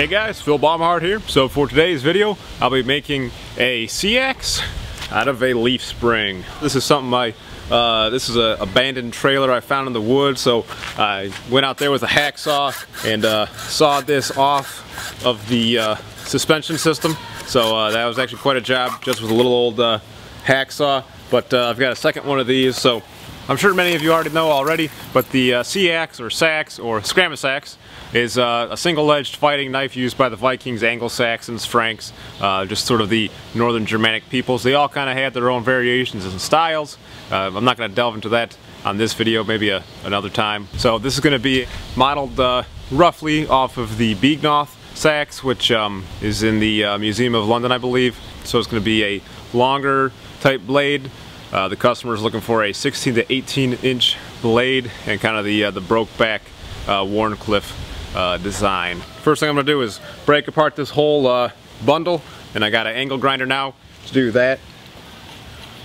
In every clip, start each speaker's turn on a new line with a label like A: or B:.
A: Hey guys, Phil Baumhardt here. So for today's video, I'll be making a seax out of a leaf spring. This is something I, uh, this is a abandoned trailer I found in the woods, so I went out there with a hacksaw and uh, sawed this off of the uh, suspension system. So uh, that was actually quite a job, just with a little old uh, hacksaw. But uh, I've got a second one of these, so I'm sure many of you already know already, but the uh, seax or sax or Scramasax is uh, a single-edged fighting knife used by the Vikings, Anglo-Saxons, Franks, uh, just sort of the northern Germanic peoples. They all kind of had their own variations and styles. Uh, I'm not going to delve into that on this video, maybe a, another time. So this is going to be modeled uh, roughly off of the Beagnoth sax, which um, is in the uh, Museum of London, I believe. So it's going to be a longer type blade. Uh, the customer is looking for a 16 to 18 inch blade and kind of the the broke back Wharncliffe uh, design. First thing I'm to do is break apart this whole uh, bundle and I got an angle grinder now to do that.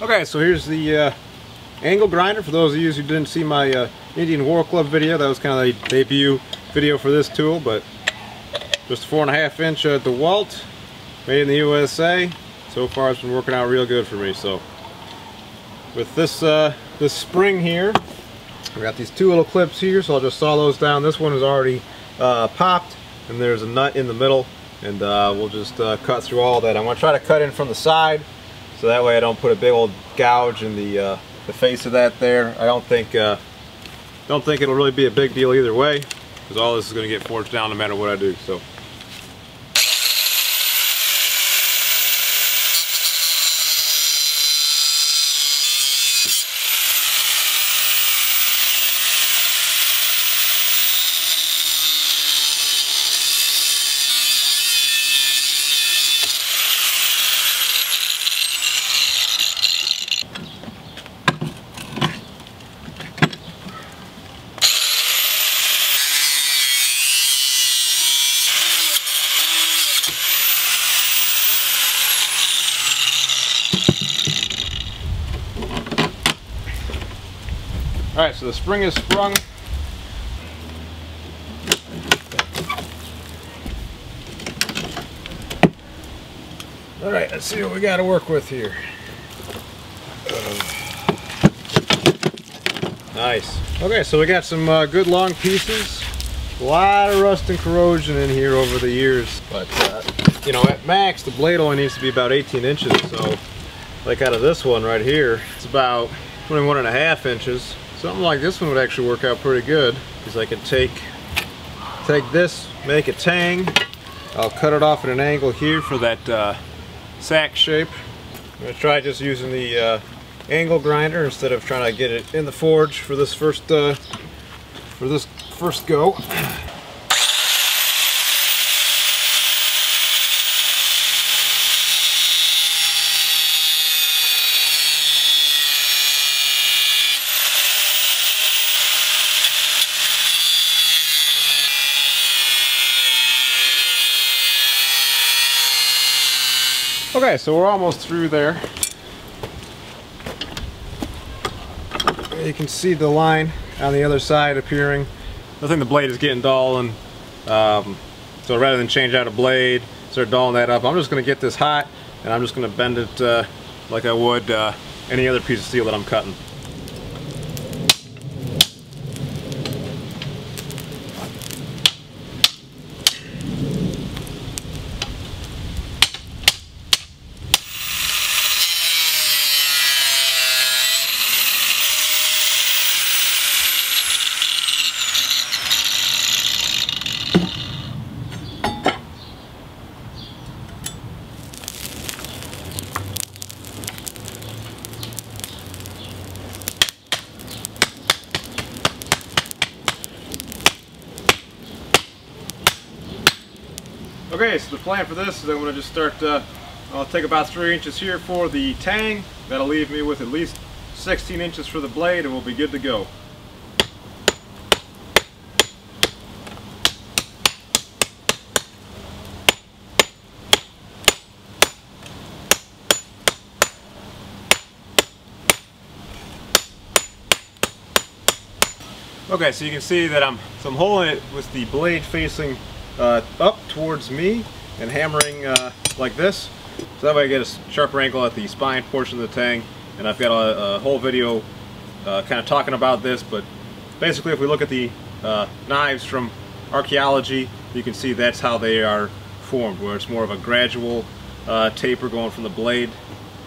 A: Okay, so here's the uh, angle grinder. For those of you who didn't see my uh, Indian War Club video, that was kind of the debut video for this tool, but just a four and a half inch uh, DeWalt, made in the USA. So far it's been working out real good for me. So with this, uh, this spring here, I got these two little clips here, so I'll just saw those down. This one is already uh, popped and there's a nut in the middle and uh, we'll just uh, cut through all that. I'm going to try to cut in from the side so that way I don't put a big old gouge in the, uh, the face of that there. I don't think uh, don't think it'll really be a big deal either way because all this is going to get forged down no matter what I do. So. The spring is sprung. Alright, let's see what we got to work with here. Nice. Okay, so we got some uh, good long pieces. A lot of rust and corrosion in here over the years. But, uh, you know, at max, the blade only needs to be about 18 inches. So, like out of this one right here, it's about 21 and a half inches. Something like this one would actually work out pretty good because I could take take this, make a tang. I'll cut it off at an angle here for that uh, sack shape. I'm going to try just using the uh, angle grinder instead of trying to get it in the forge for this first uh, for this first go. Okay, so we're almost through there. You can see the line on the other side appearing. I think the blade is getting dull and um, so rather than change out a blade, start dulling that up, I'm just going to get this hot and I'm just going to bend it uh, like I would uh, any other piece of steel that I'm cutting. Okay, so the plan for this is I'm going to just start, uh, I'll take about 3 inches here for the tang. That'll leave me with at least 16 inches for the blade and we'll be good to go. Okay, so you can see that I'm, so I'm holding it with the blade facing uh, up towards me and hammering uh, like this. So that way I get a sharper angle at the spine portion of the tang. And I've got a, a whole video uh, kind of talking about this, but basically if we look at the uh, knives from archaeology, you can see that's how they are formed, where it's more of a gradual uh, taper going from the blade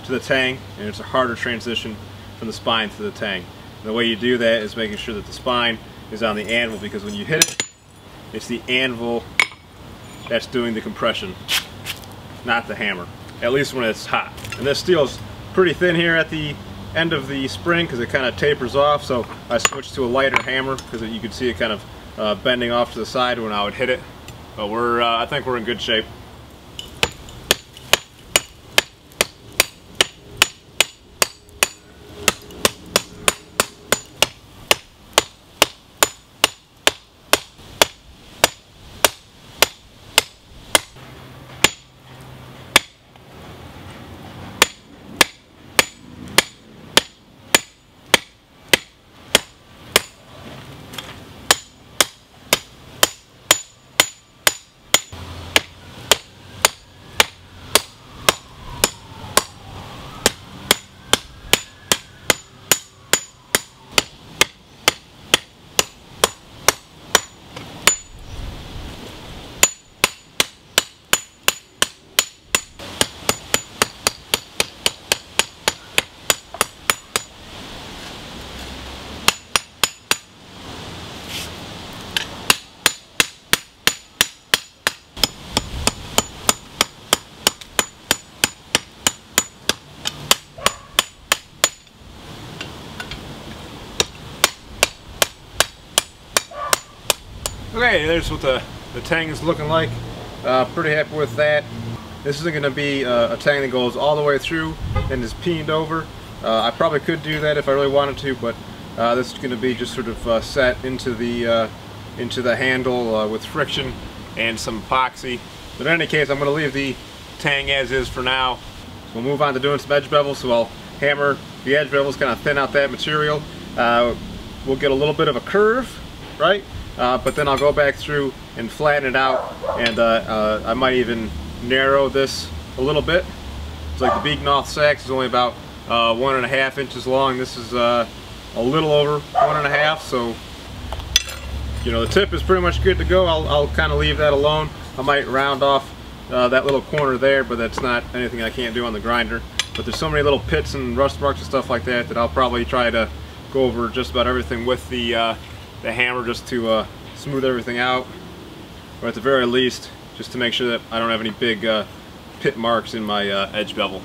A: to the tang, and it's a harder transition from the spine to the tang. And the way you do that is making sure that the spine is on the anvil, because when you hit it, it's the anvil that's doing the compression, not the hammer, at least when it's hot. And this steel is pretty thin here at the end of the spring because it kind of tapers off, so I switched to a lighter hammer because you can see it kind of uh, bending off to the side when I would hit it. But we're, uh, I think we're in good shape. Okay, there's what the, the tang is looking like. Uh, pretty happy with that. This isn't going to be uh, a tang that goes all the way through and is peened over. Uh, I probably could do that if I really wanted to, but uh, this is going to be just sort of uh, set into the uh, into the handle with friction and some epoxy. But in any case, I'm going to leave the tang as is for now. So we'll move on to doing some edge bevels. So I'll hammer the edge bevels, kind of thin out that material. we'll get a little bit of a curve, right? Uh, but then I'll go back through and flatten it out and uh, uh, I might even narrow this a little bit. It's like the Beagnoth Sax is only about uh, one and a half inches long. This is uh, a little over one and a half so you know the tip is pretty much good to go. I'll, I'll kind of leave that alone. I might round off uh, that little corner there but that's not anything I can't do on the grinder. But there's so many little pits and rust marks and stuff like that that I'll probably try to go over just about everything with the the hammer just to uh, smooth everything out or at the very least just to make sure that I don't have any big uh, pit marks in my uh, edge bevel.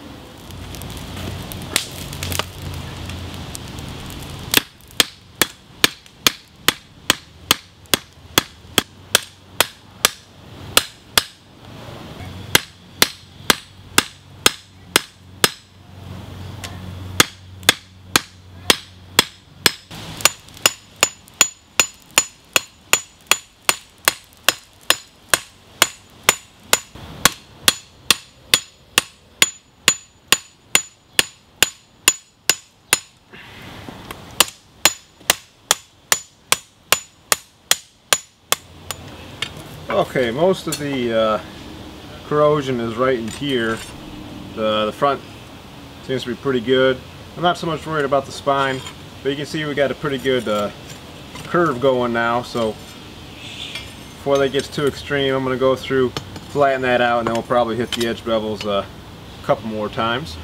A: Okay, most of the uh, corrosion is right in here. The, the front seems to be pretty good. I'm not so much worried about the spine, but you can see we got a pretty good uh, curve going now, so before that gets too extreme, I'm going to go through, flatten that out, and then we'll probably hit the edge bevels uh, a couple more times.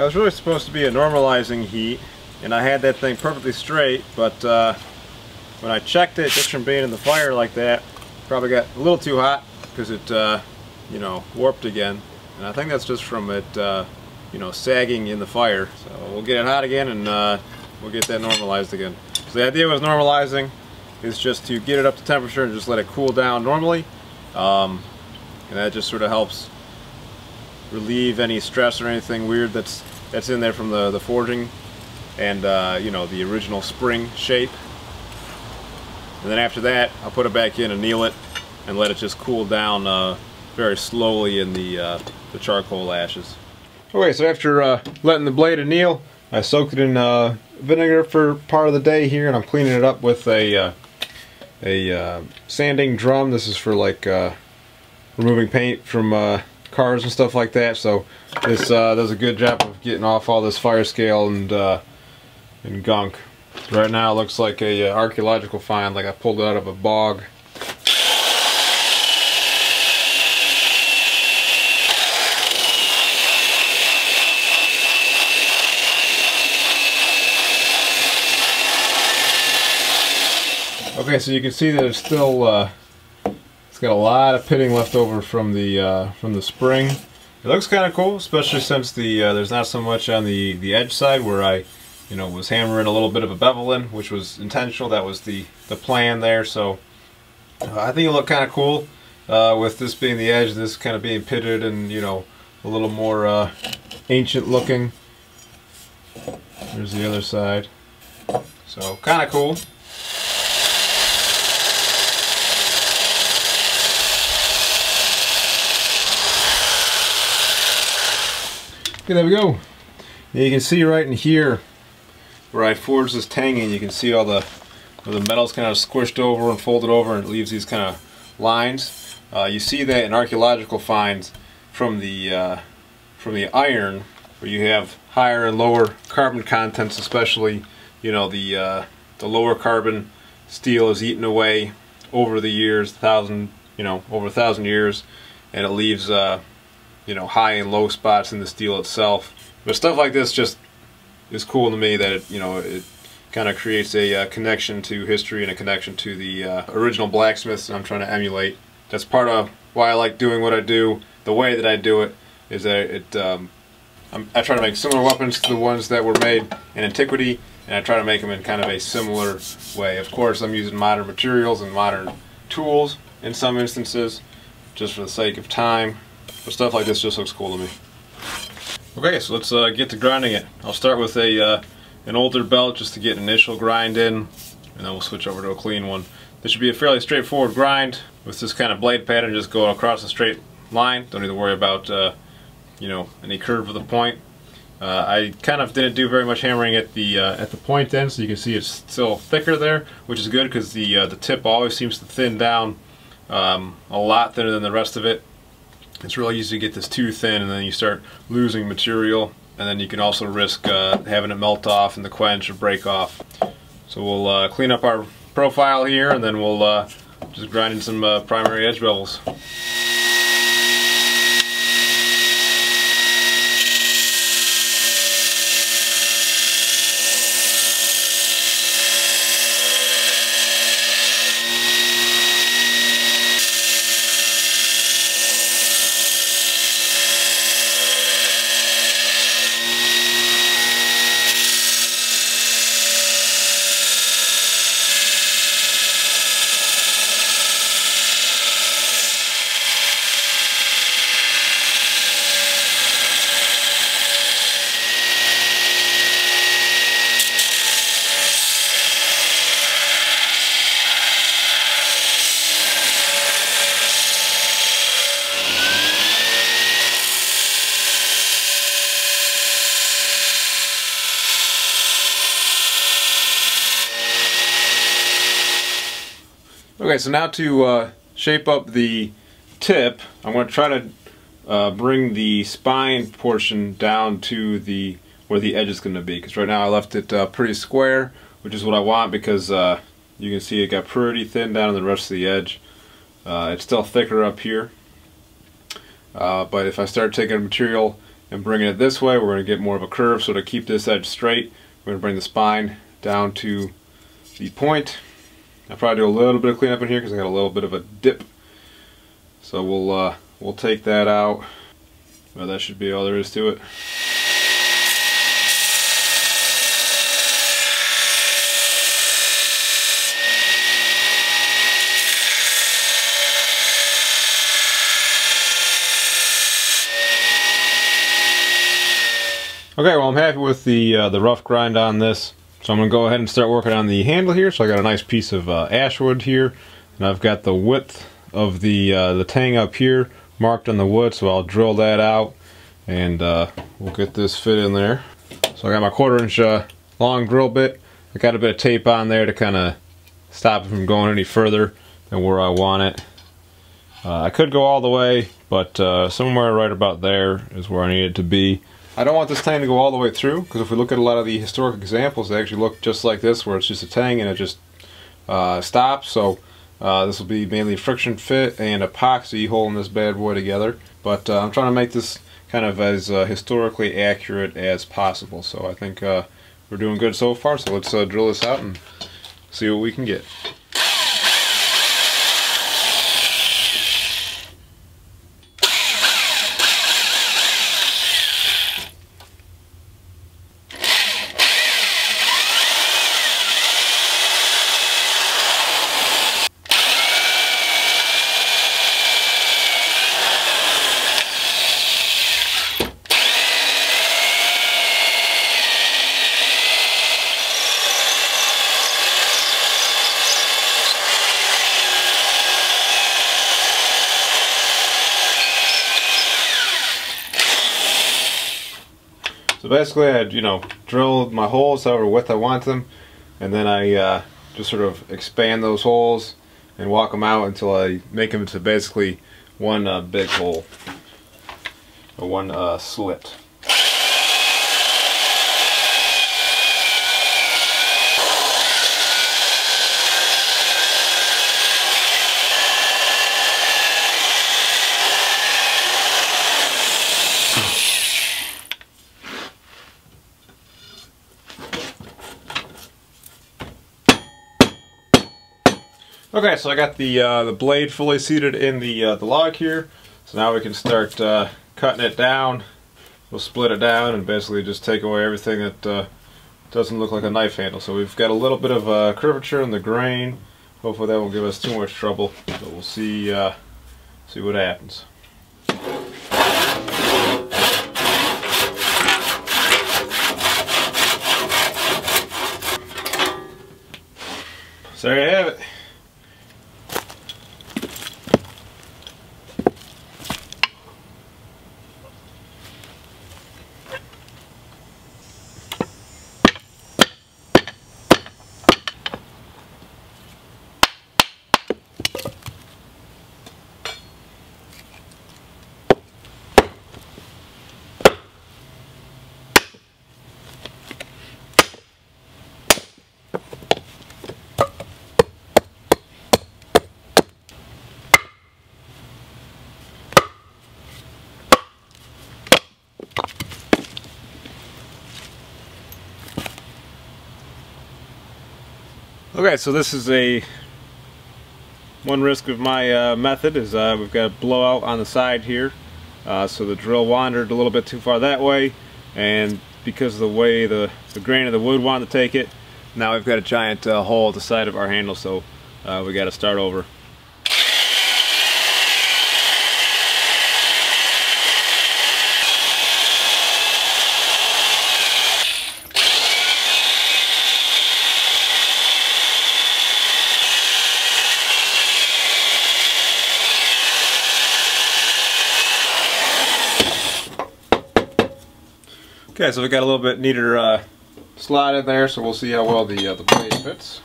A: That was really supposed to be a normalizing heat, and I had that thing perfectly straight, but uh, when I checked it, just from being in the fire like that, probably got a little too hot because it, uh, you know, warped again. And I think that's just from it, uh, you know, sagging in the fire. So we'll get it hot again and uh, we'll get that normalized again. So the idea was normalizing is just to get it up to temperature and just let it cool down normally. Um, and that just sort of helps relieve any stress or anything weird that's that's in there from the, the forging and uh, you know the original spring shape and then after that, I'll put it back in, and anneal it, and let it just cool down uh, very slowly in the, uh, the charcoal ashes. Okay, so after uh, letting the blade anneal, I soaked it in uh, vinegar for part of the day here, and I'm cleaning it up with a uh, a sanding drum. This is for like removing paint from cars and stuff like that. So this does a good job of getting off all this fire scale and and gunk. Right now it looks like a uh, archaeological find, like I pulled it out of a bog. Okay, so you can see that it's still, uh, got a lot of pitting left over from the uh, from the spring. It looks kind of cool, especially since the uh, there's not so much on the the edge side where I you know, was hammering a little bit of a bevel in, which was intentional. That was the, the plan there. So uh, I think it looked kind of cool uh, with this being the edge, this kind of being pitted and, you know, a little more uh, ancient looking. There's the other side. So kind of cool. Okay, there we go. you can see right in here where I forged this tanging, you can see all the the metal's kind of squished over and folded over and it leaves these kind of lines. Uh, you see that in archaeological finds from the uh, from the iron where you have higher and lower carbon contents especially you know the uh, the lower carbon steel is eaten away over the years thousand you know over a thousand years and it leaves uh, you know high and low spots in the steel itself but stuff like this just is cool to me that it, you know it kind of creates a uh, connection to history and a connection to the uh, original blacksmiths I'm trying to emulate. That's part of why I like doing what I do. The way that I do it is that it um, i try to make similar weapons to the ones that were made in antiquity and I try to make them in kind of a similar way. Of course I'm using modern materials and modern tools in some instances just for the sake of time but stuff like this just looks cool to me. Okay, so let's uh, get to grinding it. I'll start with a uh, an older belt just to get an initial grind in, and then we'll switch over to a clean one. This should be a fairly straightforward grind with this kind of blade pattern, just go across a straight line. Don't need to worry about uh, you know any curve of the point. Uh, I kind of didn't do very much hammering at the uh, at the point end, so you can see it's still thicker there, which is good because the uh, the tip always seems to thin down um, a lot thinner than the rest of it it's really easy to get this too thin and then you start losing material and then you can also risk uh, having it melt off in the quench or break off. So we'll uh, clean up our profile here and then we'll uh, just grind in some uh, primary edge bevels. Okay, so now to uh, shape up the tip, I'm going to try to uh, bring the spine portion down to the where the edge is going to be. Because right now I left it uh, pretty square, which is what I want because uh, you can see it got pretty thin down on the rest of the edge. Uh, it's still thicker up here. Uh, but if I start taking material and bringing it this way, we're going to get more of a curve. So to keep this edge straight, we're going to bring the spine down to the point. I'll probably do a little bit of cleanup in here because I got a little bit of a dip. So we'll uh, we'll take that out. Well, that should be all there is to it. Okay, well I'm happy with the uh, the rough grind on this. So I'm going to go ahead and start working on the handle here. So I got a nice piece of uh, ashwood here. And I've got the width of the uh, the tang up here marked on the wood. So I'll drill that out and uh, we'll get this fit in there. So I got my quarter inch uh, long drill bit. I got a bit of tape on there to kind of stop it from going any further than where I want it. Uh, I could go all the way, but somewhere right about there is where I need it to be. I don't want this tang to go all the way through because if we look at a lot of the historic examples they actually look just like this where it's just a tang and it just uh, stops. So uh, this will be mainly friction fit and epoxy holding this bad boy together. But uh, I'm trying to make this kind of as uh, historically accurate as possible. So I think uh, we're doing good so far. So let's uh, drill this out and see what we can get. Basically I you know, drilled my holes however width I want them and then I uh, just sort of expand those holes and walk them out until I make them into basically one uh, big hole or one uh, slit. Okay, so I got the uh, the blade fully seated in the uh, the log here. So now we can start uh, cutting it down. We'll split it down and basically just take away everything that uh, doesn't look like a knife handle. So we've got a little bit of uh, curvature in the grain. Hopefully that won't give us too much trouble. But we'll see uh, see what happens. So there you have it. Okay, so this is a one risk of my uh, method is uh, we've got a blowout on the side here. Uh, so the drill wandered a little bit too far that way and because of the way the, the grain of the wood wanted to take it, now we've got a giant uh, hole at the side of our handle so uh, we got to start over. Okay, so we got a little bit neater uh, slot in there, so we'll see how well the uh, the blade fits.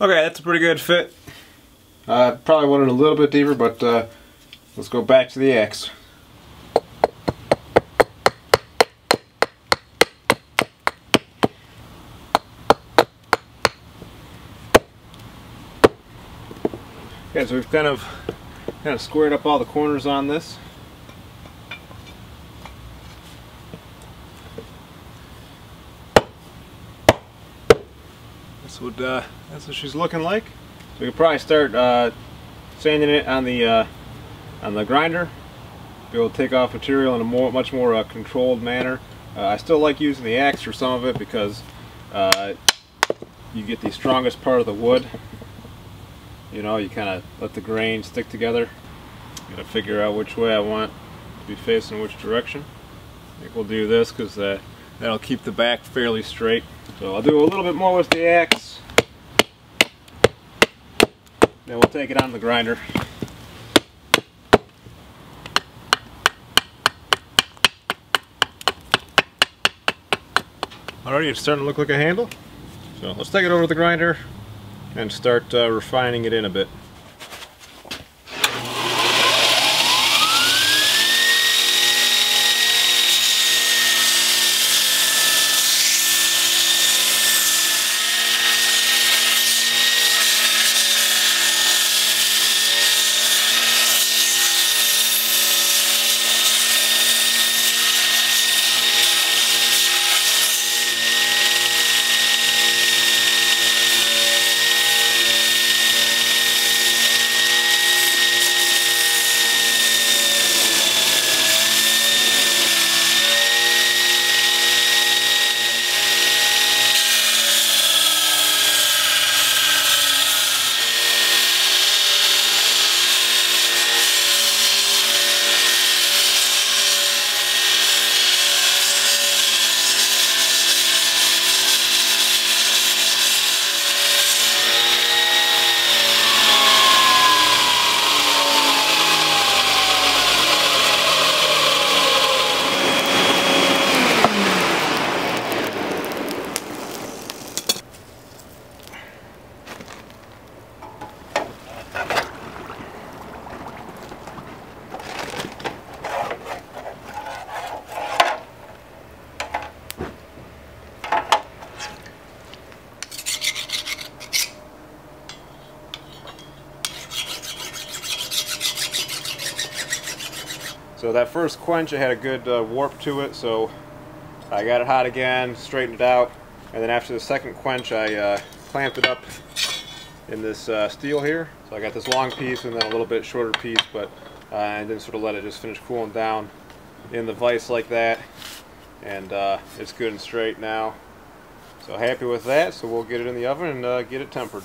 A: Okay, that's a pretty good fit. Uh, probably wanted a little bit deeper, but uh, let's go back to the axe. Okay, so we've kind of kind of squared up all the corners on this. That's what uh, that's what she's looking like. So we could probably start uh, sanding it on the uh, on the grinder. Be able to take off material in a more, much more uh, controlled manner. Uh, I still like using the axe for some of it because uh, you get the strongest part of the wood. You know you kind of let the grain stick together. Gotta figure out which way I want to be facing which direction. I think we'll do this because uh, that'll keep the back fairly straight. So I'll do a little bit more with the axe. Then we'll take it on the grinder Alrighty, it's starting to look like a handle. So let's take it over to the grinder and start uh, refining it in a bit. So that first quench, it had a good uh, warp to it, so I got it hot again, straightened it out, and then after the second quench, I uh, clamped it up in this uh, steel here. So I got this long piece and then a little bit shorter piece, but uh, and then sort of let it just finish cooling down in the vise like that, and uh, it's good and straight now. So happy with that, so we'll get it in the oven and uh, get it tempered.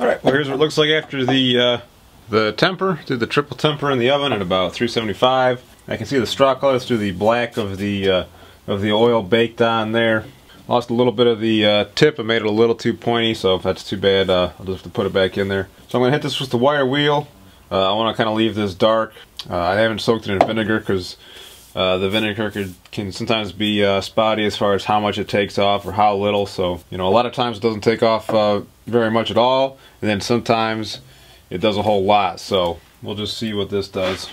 A: Alright, well here's what it looks like after the the temper, did the triple temper in the oven at about 375. I can see the straw colors through the black of the uh, of the oil baked on there. Lost a little bit of the uh, tip and made it a little too pointy, so if that's too bad, uh, I'll just have to put it back in there. So I'm going to hit this with the wire wheel. Uh, I want to kind of leave this dark. Uh, I haven't soaked it in vinegar because uh, the vinegar could, can sometimes be spotty as far as how much it takes off or how little. So, you know, a lot of times it doesn't take off very much at all. And then sometimes it does a whole lot. So we'll just see what this does.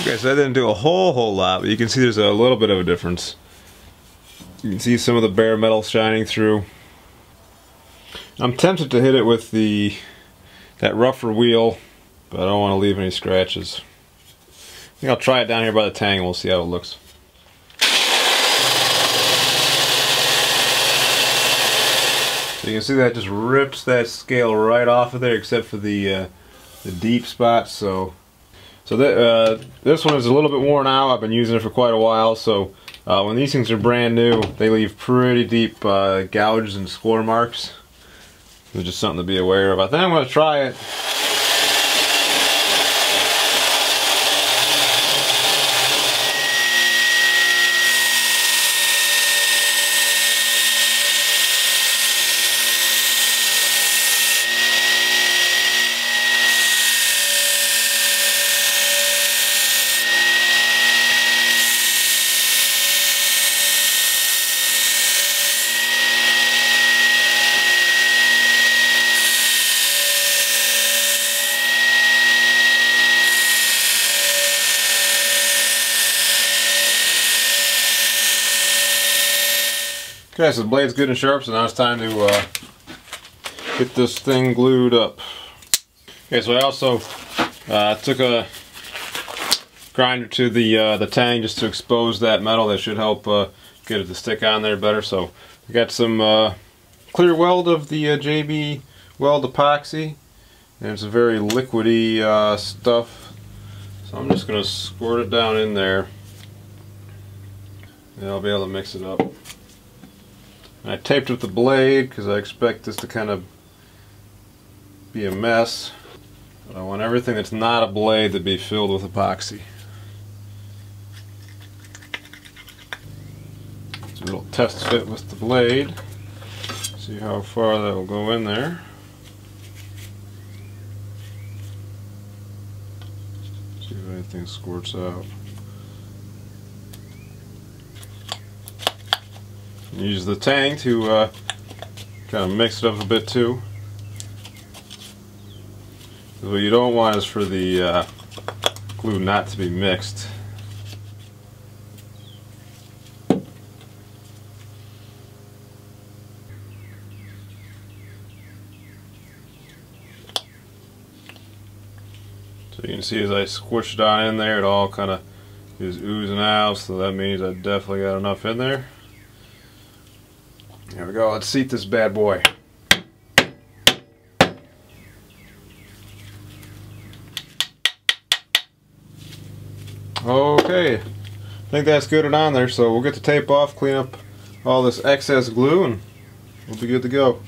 A: Okay, so that didn't do a whole, whole lot, but you can see there's a little bit of a difference. You can see some of the bare metal shining through. I'm tempted to hit it with the that rougher wheel, but I don't want to leave any scratches. I think I'll try it down here by the tang and we'll see how it looks. So you can see that just rips that scale right off of there except for the uh, the deep spots. So so that, uh, this one is a little bit worn out. I've been using it for quite a while. So uh, when these things are brand new, they leave pretty deep uh, gouges and score marks. It's just something to be aware of. I think I'm going to try it. Okay, so the blade's good and sharp, so now it's time to uh, get this thing glued up. Okay, so I also uh, took a grinder to the uh, the tang just to expose that metal. That should help uh, get it to stick on there better. So I got some uh, clear weld of the uh, JB Weld epoxy, and it's a very liquidy stuff. So I'm just going to squirt it down in there, and I'll be able to mix it up. I taped up the blade because I expect this to kind of be a mess. But I want everything that's not a blade to be filled with epoxy. So it'll test fit with the blade. See how far that will go in there. See if anything squirts out. Use the tang to uh, kind of mix it up a bit too. What you don't want is for the uh, glue not to be mixed. So you can see as I squish it on in there, it all kind of is oozing out, so that means I definitely got enough in there. There we go, let's seat this bad boy. Okay, I think that's good and on there, so we'll get the tape off, clean up all this excess glue, and we'll be good to go.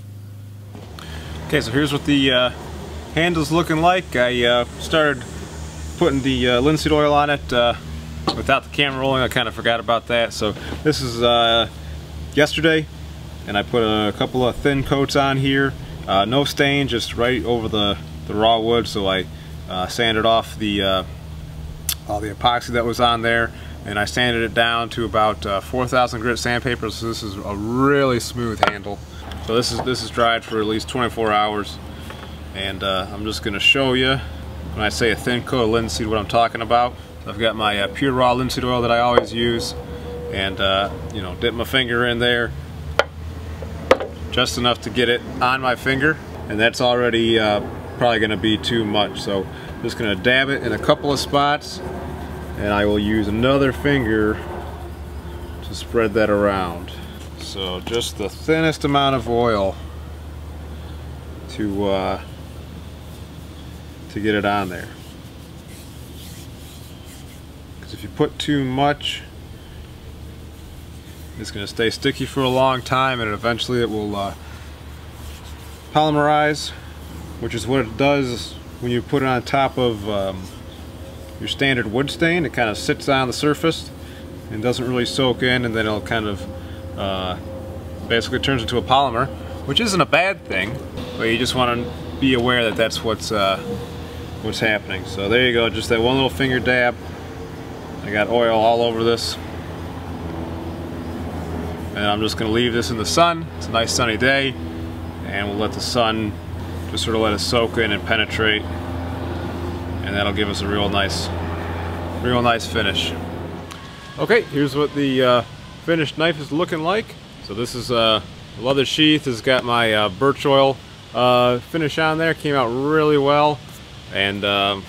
A: Okay, so here's what the uh, handle's looking like. I uh, started putting the uh, linseed oil on it uh, without the camera rolling. I kind of forgot about that. So this is uh, yesterday and I put a couple of thin coats on here. Uh, no stain, just right over the, the raw wood. So I uh, sanded off the uh, all the epoxy that was on there and I sanded it down to about uh, 4,000 grit sandpaper. So this is a really smooth handle. So this is this is dried for at least 24 hours and uh, I'm just going to show you when I say a thin coat of linseed what I'm talking about. I've got my uh, pure raw linseed oil that I always use and you know dip my finger in there just enough to get it on my finger and that's already uh, probably going to be too much. So I'm just going to dab it in a couple of spots and I will use another finger to spread that around. So just the thinnest amount of oil to uh, to get it on there. Because if you put too much it's going to stay sticky for a long time and eventually it will uh, polymerize, which is what it does when you put it on top of um, your standard wood stain. It kind of sits on the surface and doesn't really soak in and then it'll kind of uh, basically turns into a polymer, which isn't a bad thing, but you just want to be aware that that's what's uh, what's happening. So there you go, just that one little finger dab. I got oil all over this and I'm just going to leave this in the sun. It's a nice sunny day and we'll let the sun just sort of let it soak in and penetrate and that'll give us a real nice real nice finish. Okay, here's what the uh, finished knife is looking like. So this is a uh, leather sheath. Has got my uh, birch oil uh, finish on there. Came out really well. And um,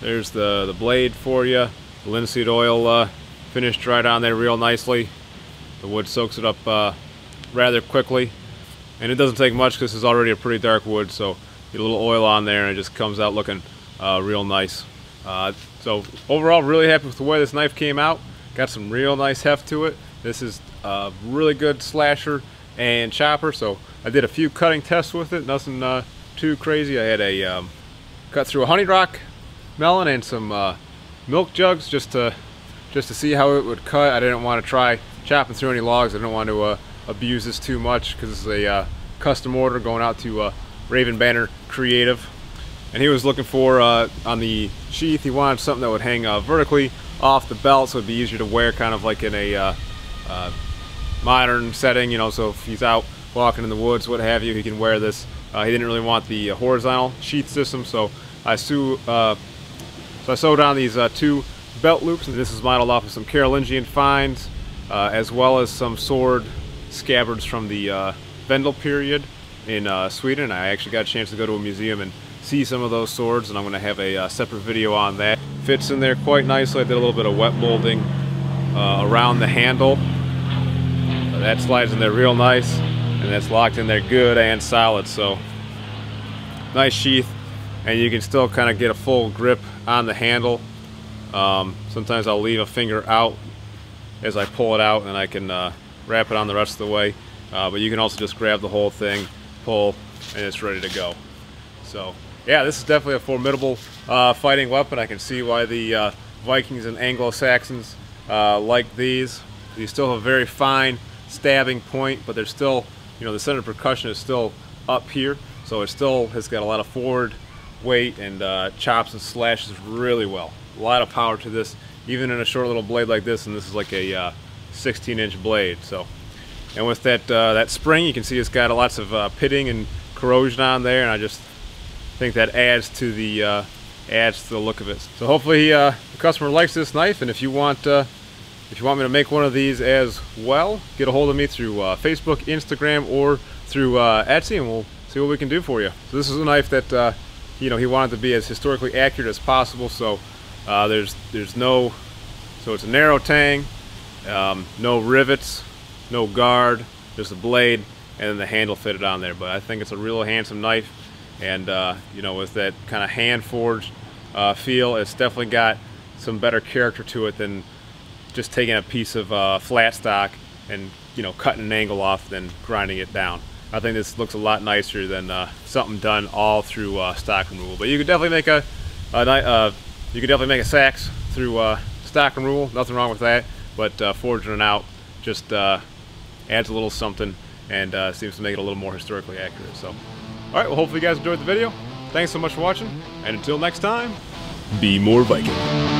A: there's the, the blade for you. Linseed oil uh, finished right on there real nicely. The wood soaks it up uh, rather quickly. And it doesn't take much because it's already a pretty dark wood, so get a little oil on there and it just comes out looking uh, real nice. Uh, so overall, really happy with the way this knife came out. Got some real nice heft to it. This is a really good slasher and chopper, so I did a few cutting tests with it, nothing uh, too crazy. I had a um, cut through a honey rock melon and some uh, milk jugs just to just to see how it would cut. I didn't want to try chopping through any logs. I don't want to uh, abuse this too much because it's a uh, custom order going out to uh, Raven Banner Creative. And he was looking for, uh, on the sheath, he wanted something that would hang uh, vertically off the belt so it'd be easier to wear kind of like in a uh, modern setting, you know, so if he's out walking in the woods, what have you, he can wear this. he didn't really want the horizontal sheath system, so I, sew, so I sewed on these two belt loops. And this is modeled off of some Carolingian finds uh, as well as some sword scabbards from the uh, Vendel period in uh, Sweden. I actually got a chance to go to a museum and see some of those swords and I'm going to have a uh, separate video on that. Fits in there quite nicely. I did a little bit of wet molding uh, around the handle. that slides in there real nice and that's locked in there good and solid so nice sheath and you can still kind of get a full grip on the handle. Um, sometimes I'll leave a finger out as I pull it out and I can uh, wrap it on the rest of the way. Uh, but you can also just grab the whole thing, pull, and it's ready to go. So yeah, this is definitely a formidable uh, fighting weapon. I can see why the uh, Vikings and Anglo-Saxons uh, like these. These still have a very fine stabbing point, but they're still, you know, the center of percussion is still up here, so it still has got a lot of forward weight and uh, chops and slashes really well. A lot of power to this, even in a short little blade like this, and this is like a uh, 16 inch blade. So, And with that, uh, that spring, you can see it's got lots of uh, pitting and corrosion on there, and I just think that adds to the uh, adds to the look of it. So hopefully uh, the customer likes this knife, and if you want if you want me to make one of these as well, get a hold of me through Facebook, Instagram, or through Etsy, and we'll see what we can do for you. So this is a knife that you know, he wanted to be as historically accurate as possible. So uh, there's there's no, so it's a narrow tang, um, no rivets, no guard, just a blade, and then the handle fitted on there. But I think it's a real handsome knife, and uh, you know, with that kind of hand forged uh, feel, it's definitely got some better character to it than just taking a piece of uh, flat stock and you know cutting an angle off, then grinding it down. I think this looks a lot nicer than uh, something done all through uh, stock removal. But you could definitely make a, a uh, you could definitely make a sax through uh, stock removal. Nothing wrong with that. But uh, forging it out just uh, adds a little something and seems to make it a little more historically accurate. So, all right. Well, hopefully you guys enjoyed the video. Thanks so much for watching, and until next time, be more Viking.